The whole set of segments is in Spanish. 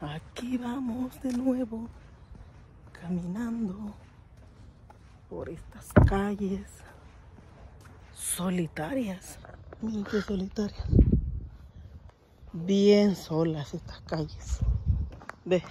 Aquí vamos de nuevo caminando por estas calles solitarias. Miren qué solitarias. Bien solas estas calles. Ve.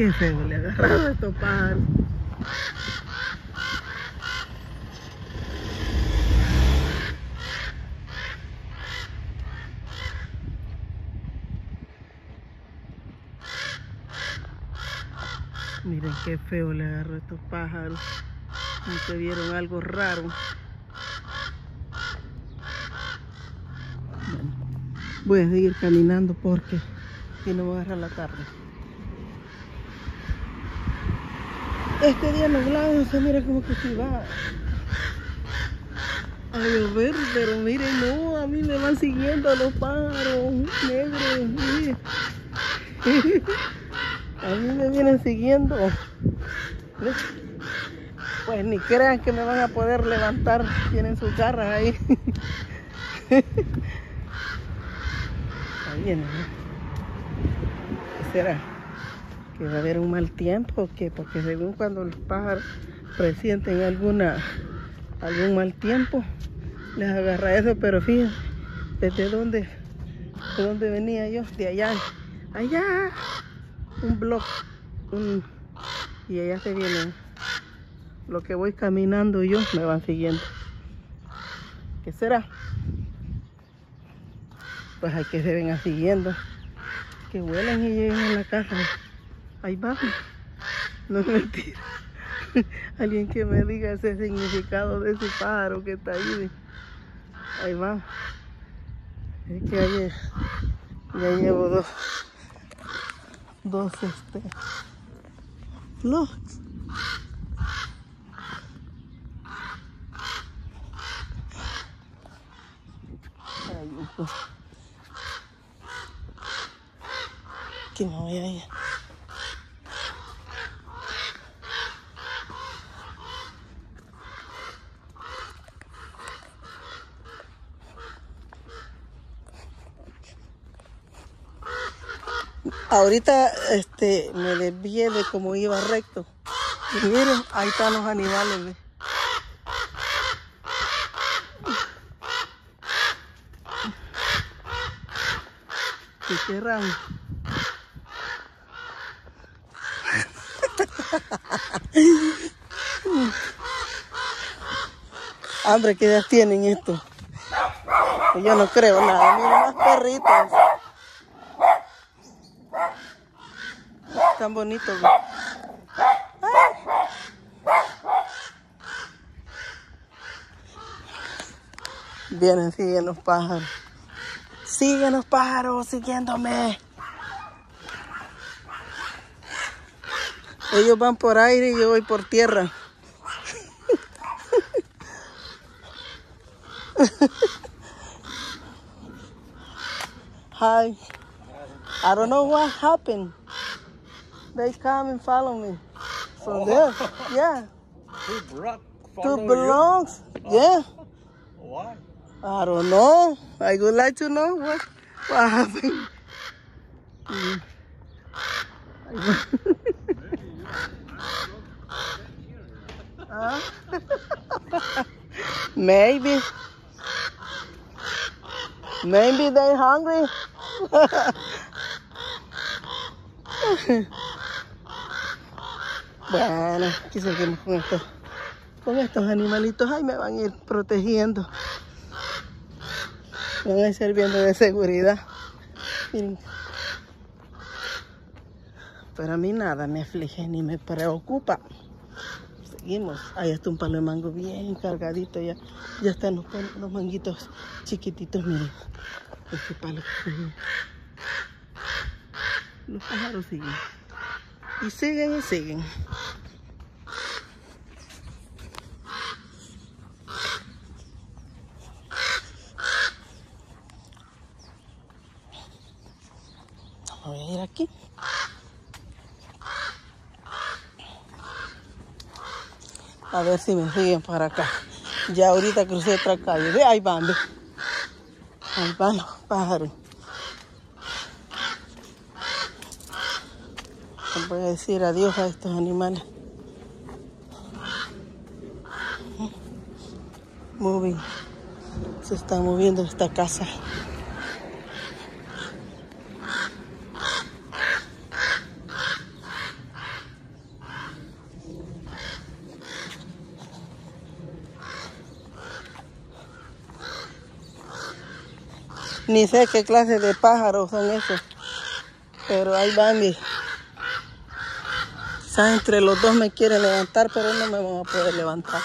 Qué feo le agarrado a pájaros. Miren qué feo le agarró a estos pájaros. Como que vieron algo raro. Bueno, voy a seguir caminando porque si no me agarra la tarde. Este día nublado se mira como que se va a llover, pero miren, no, a mí me van siguiendo los pájaros negros, miren. A mí me vienen siguiendo. Pues ni crean que me van a poder levantar, tienen sus garras ahí. Ahí vienen. ¿Qué será? Que va a haber un mal tiempo, que porque según cuando los pájaros presienten alguna algún mal tiempo, les agarra eso, pero fíjense, desde dónde, de dónde venía yo, de allá, allá, un blog, un, y allá se vienen, lo que voy caminando yo, me van siguiendo. ¿Qué será? Pues hay que se vengan siguiendo, que vuelan y lleguen a la casa. Ahí va. No es mentira. Alguien que me diga ese significado de ese pájaro que está ahí. Ahí va. Es que ayer ya llevo dos, dos este, vlogs. Ay. Que me voy a ir. Ahorita este, me desvié de cómo iba recto. Y miren, ahí están los animales. ¿ve? ¿Qué querrán? Hambre, ¿qué edad tienen esto? Yo no creo nada. Miren más perritos. Tan bonitos. Vienen, siguen los pájaros. Siguen los pájaros siguiéndome. Ellos van por aire y yo voy por tierra. Hi. I don't know what happened. They come and follow me. From there. Yeah. Two brought Two follow belongs. Yeah. Why? I don't know. I would like to know what, what happened. Mm. Huh? Maybe. Maybe they hungry. bueno, aquí seguimos con estos, con estos animalitos. Ay, me van a ir protegiendo. Me van a ir sirviendo de seguridad. Pero a mí nada me aflige ni me preocupa. Seguimos. Ahí está un palo de mango bien cargadito. Ya, ya están los, los manguitos chiquititos. Miren. Este palo. Los pájaros siguen. Y siguen y siguen. Voy a ir aquí. A ver si me siguen para acá. Ya ahorita crucé otra calle. Ve, ahí van, ve. Ahí van los pájaros. Voy a decir adiós a estos animales. Moving. Se está moviendo esta casa. Ni sé qué clase de pájaros son esos. Pero ahí van. Quizás entre los dos me quieren levantar, pero no me van a poder levantar.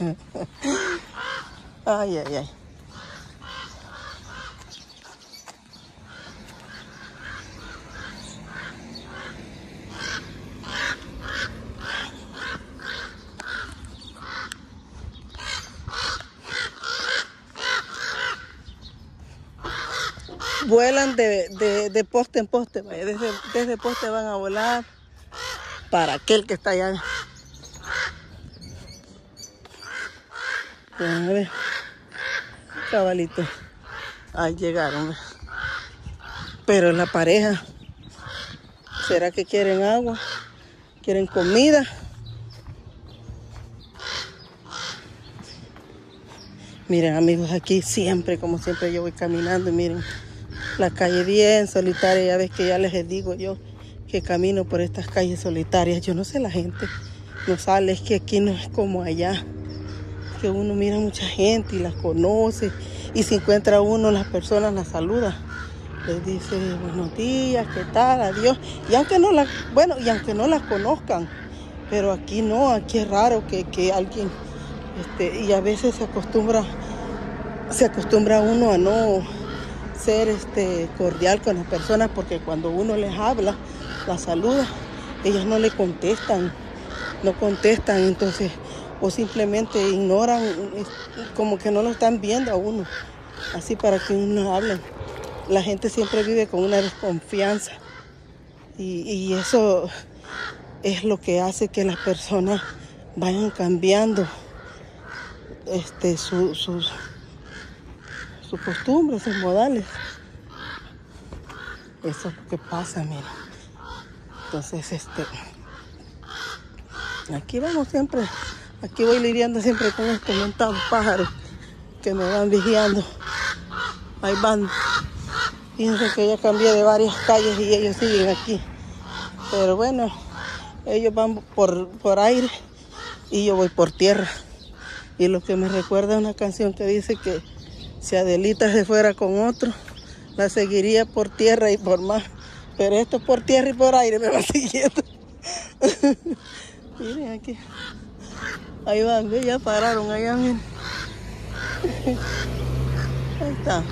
Ay, ay, ay. Vuelan de, de- de poste en poste, desde, desde poste van a volar para aquel que está allá. A ver, cabalito. Ahí llegaron. Pero la pareja, ¿será que quieren agua? ¿Quieren comida? Miren amigos, aquí siempre, como siempre yo voy caminando y miren la calle bien solitaria. Ya ves que ya les digo yo que camino por estas calles solitarias. Yo no sé la gente, no sale, es que aquí no es como allá, que uno mira mucha gente y las conoce y si encuentra uno las personas las saluda. Les dice buenos días, qué tal, adiós. Y aunque no las, bueno, y aunque no las conozcan, pero aquí no, aquí es raro que, que alguien, este, y a veces se acostumbra, se acostumbra uno a no ser este cordial con las personas porque cuando uno les habla, las saluda, ellas no le contestan, no contestan, entonces, o simplemente ignoran, como que no lo están viendo a uno, así para que uno hable. La gente siempre vive con una desconfianza y, eso es lo que hace que las personas vayan cambiando este, su- sus, sus costumbres, sus modales. Eso es lo que pasa, mira. Entonces, este, aquí vamos siempre, aquí voy lidiando siempre con estos montados pájaros que me van vigilando. Ahí van. Fíjense que ya cambié de varias calles y ellos siguen aquí. Pero bueno, ellos van por, por aire y yo voy por tierra. Y lo que me recuerda a una canción que dice que si Adelita se fuera con otro, la seguiría por tierra y por mar. Pero esto por tierra y por aire me va siguiendo. miren aquí. Ahí van, ya pararon allá, miren. Ahí está.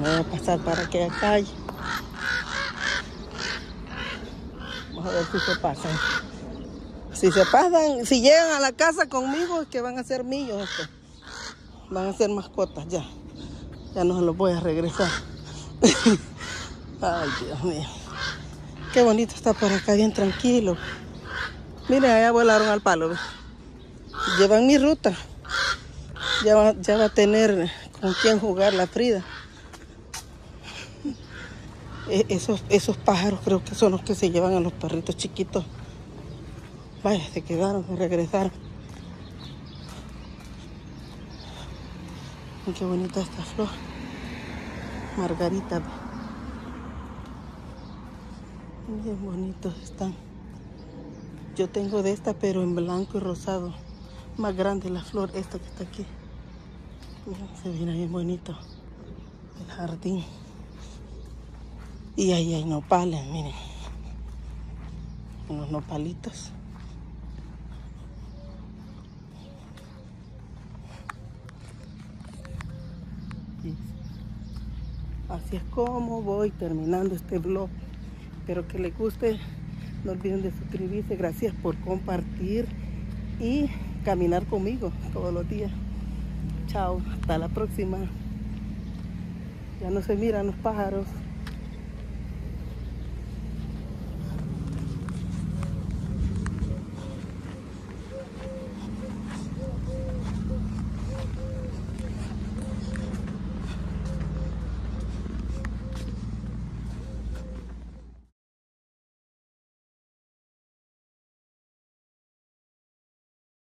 Voy a pasar para aquella calle. Vamos a ver si se pasan. Si se pasan, si llegan a la casa conmigo, es que van a ser míos. estos. Van a ser mascotas ya. Ya no se los voy a regresar. Ay, Dios mío. Qué bonito está por acá, bien tranquilo. Miren, allá volaron al palo. Llevan mi ruta. Ya va, ya va a tener con quién jugar la Frida. E- Esos, esos pájaros creo que son los que se llevan a los perritos chiquitos. Vaya, se quedaron, se regresaron. Y Qué bonita esta flor. Margarita. Bien bonitos están. Yo tengo de esta, pero en blanco y rosado. Más grande la flor, esta que está aquí. Miren, Se viene bien bonito el jardín. Y ahí hay nopales, miren. Unos nopalitos. Así es como voy terminando este vlog. Espero que les guste. No olviden de suscribirse. Gracias por compartir y caminar conmigo todos los días. Chao, hasta la próxima. Ya no se miran los pájaros.